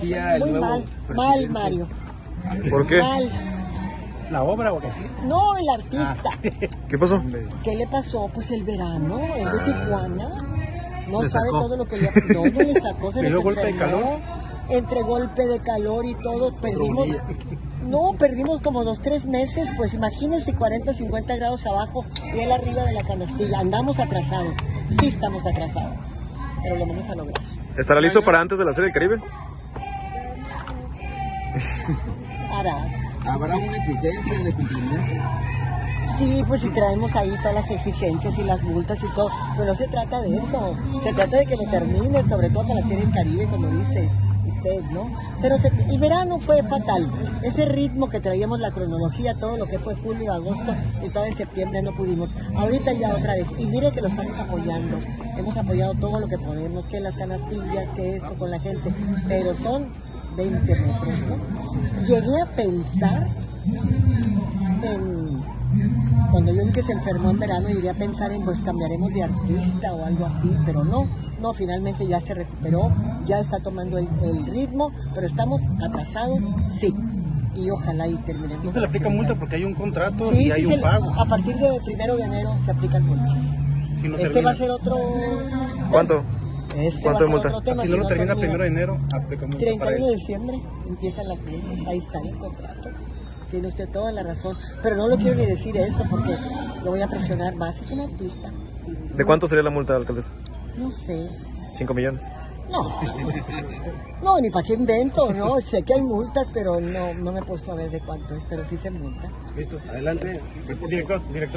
decía el muy nuevo mal, presidente. mal, Mario. ¿Por qué? Mal. ¿La obra o qué? No, el artista. ¿Qué pasó? ¿Qué le pasó? Pues el verano, el de Tijuana. No Le sabe sacó. todo lo que le No, no le sacó, se ¿Le nos dio golpe de calor? Entre golpe de calor y todo, perdimos. No, perdimos como dos, tres meses. Pues imagínense 40, 50 grados abajo y él arriba de la canastilla. Andamos atrasados. Sí, estamos atrasados. Pero lo vamos a lograr. ¿Estará listo para antes de la Serie del Caribe? Hará. ¿Habrá una exigencia de cumplimiento? Sí, pues si traemos ahí todas las exigencias y las multas y todo, pero no se trata de eso, se trata de que lo termine, sobre todo para la serie del Caribe, como dice usted, ¿no? Se nos- el verano fue fatal, ese ritmo que traíamos, la cronología, todo lo que fue julio, agosto y todo en septiembre no pudimos. Ahorita ya otra vez, y mire que lo estamos apoyando, hemos apoyado todo lo que podemos, que las canastillas, que esto con la gente, pero son 20 metros, ¿no? Llegué a pensar en cuando yo vi que se enfermó en verano iría a pensar en pues cambiaremos de artista o algo así, pero no, no, finalmente ya se recuperó, ya está tomando el, el ritmo, pero estamos atrasados, sí, y ojalá y terminemos. No se le aplica multa porque hay un contrato Sí, y sí, hay un pago. a partir de primero de enero se aplican multas. Si no Este termina, va a ser otro... ¿Cuánto? Este ¿Cuánto va a de ser multa? otro tema, si no lo termina termina. primero de enero, aplica multa para 31 de diciembre empiezan las mesas, ahí está el contrato. Tiene usted toda la razón, pero no lo quiero ni decir eso porque lo voy a presionar más. Es un artista. ¿De cuánto sería la multa, alcaldesa? No sé. ¿Cinco millones? No. No, ni para qué invento, ¿no? Sé que hay multas, pero no, no me he puesto a ver de cuánto es, pero sí se multa. Listo, adelante. Director, director.